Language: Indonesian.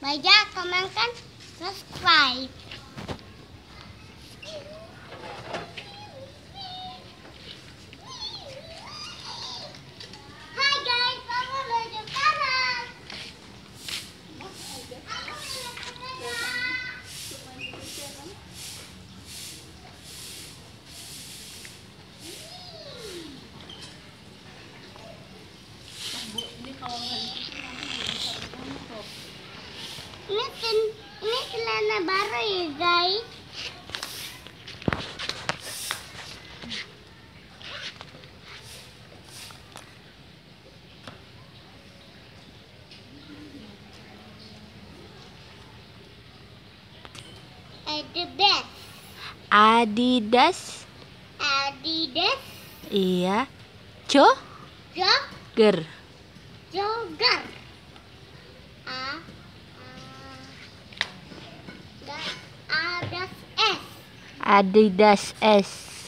baca, komenkan, subscribe. Hai guys, guys. Adidas, Adidas. Adidas, Iya. Jogger. jog, jogger. Adidas S.